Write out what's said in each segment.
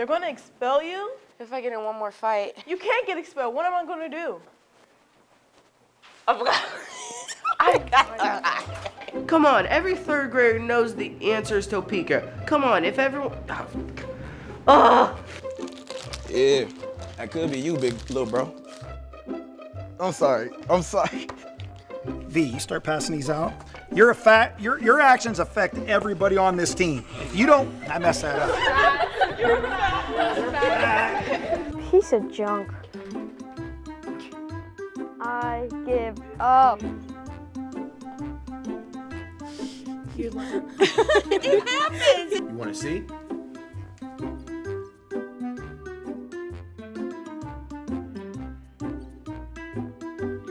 They're going to expel you? If I get in one more fight. You can't get expelled. What am I going to do? Come on, every third grader knows the answers to Topeka. Come on, if everyone. Oh. Yeah, that could be you, big little bro. I'm sorry. I'm sorry. V, you start passing these out. Your effect, your your actions affect everybody on this team. If you don't, I messed that up. Piece of junk. I give up. You're like, it happens. You want to see?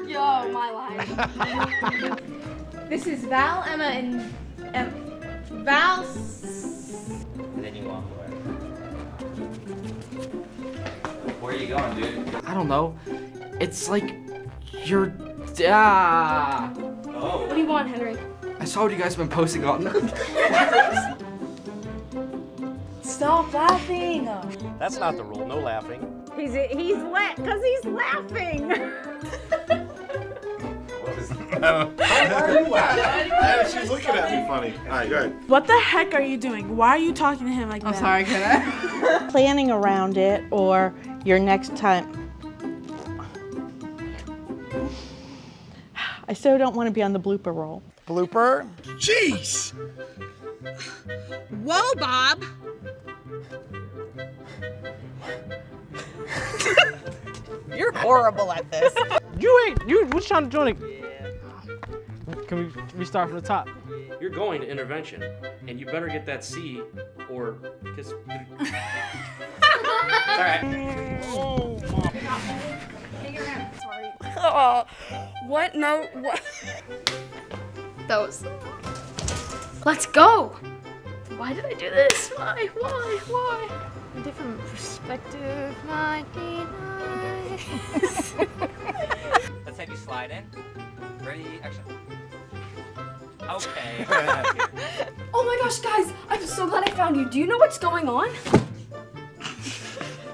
Yo, my life. this is Val, Emma, and Em Val. And then you walk away. Where are you going, dude? I don't know. It's like you're. Ah. Oh. What do you want, Henry? I saw what you guys have been posting on. Stop laughing. That's not the rule. No laughing. He's he's la- cause he's laughing. She was looking at me funny. All right, go ahead. What the heck are you doing? Why are you talking to him like that? I'm sorry, could I? Planning around it or your next time. I so don't want to be on the blooper roll. Blooper? Jeez! Whoa, Bob. You're horrible at this. You ain't. You was trying to join it. Can we restart from the top? You're going to intervention, and you better get that C, or because. Alright. Oh Sorry. Oh, what? No. What? That was. Let's go. Why did I do this? Why? Why? Why? A different perspective might be nice. Let's have you slide in. Ready, action. Okay. oh my gosh, guys! I'm so glad I found you. Do you know what's going on?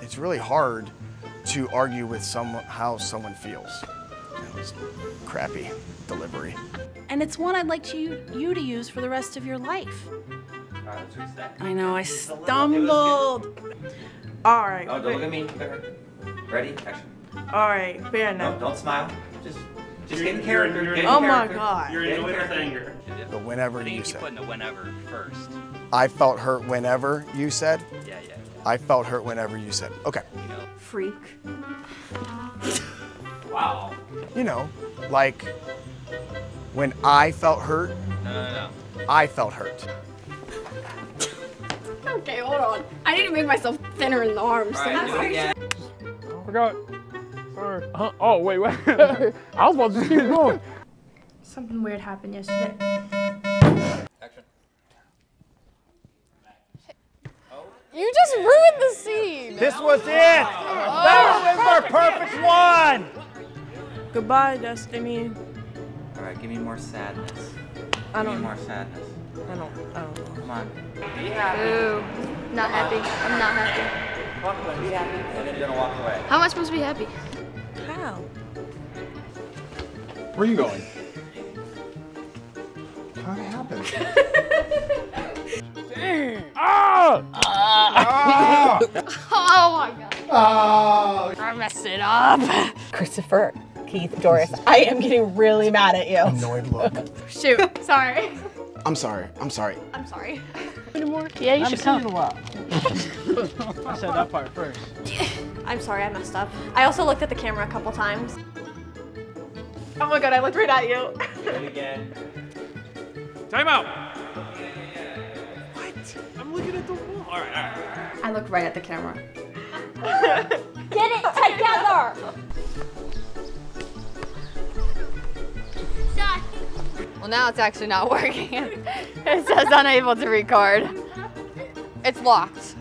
It's really hard to argue with someone how someone feels. You know, it's crappy delivery. And it's one I'd like to, you to use for the rest of your life. Alright. I know, I Just stumbled. All right. Oh, don't look at me. Ready, action. All right, fair enough. No, enough. don't smile. Just, just You're- get in you're- character. you're- get in Oh my. God. You're in it with character. The whenever I you you keep said. putting the whenever first. I felt hurt whenever you said. Yeah, yeah. I felt hurt whenever you said. Okay. Freak. Wow. You know, like when I felt hurt, No, no, no. I felt hurt. Okay, hold on. I need to make myself thinner in the arms. Alright, do it again. Forgot. Sorry. Uh, oh wait, wait. I was about to keep going. Something weird happened yesterday. You just ruined the scene. This was it. That was our perfect one. Goodbye, Destiny. Alright, give me more sadness. I don't- Give me more sadness. I don't. I don't. Come on. Be happy. Ooh, not happy. I'm not happy. Walk. Be happy. And then you're gonna walk away. How am I supposed to be happy? How? Where are you going? What happened? Ah! Ah! Oh my god. Oh! I messed it up. Christopher, Keith, Doris, I am getting really mad at you. Annoyed look. Shoot. Sorry. I'm sorry. I'm sorry. I'm sorry. Anymore? Yeah, you I should haven't come. seen you in a while. I said that part first. I'm sorry, I messed up. I also looked at the camera a couple times. Oh my god, I looked right at you. Do again. Time out! What? I'm looking at the wall. Alright, alright. I looked right at the camera. Get it together! Well, now it's actually not working. it says unable to record. It's locked.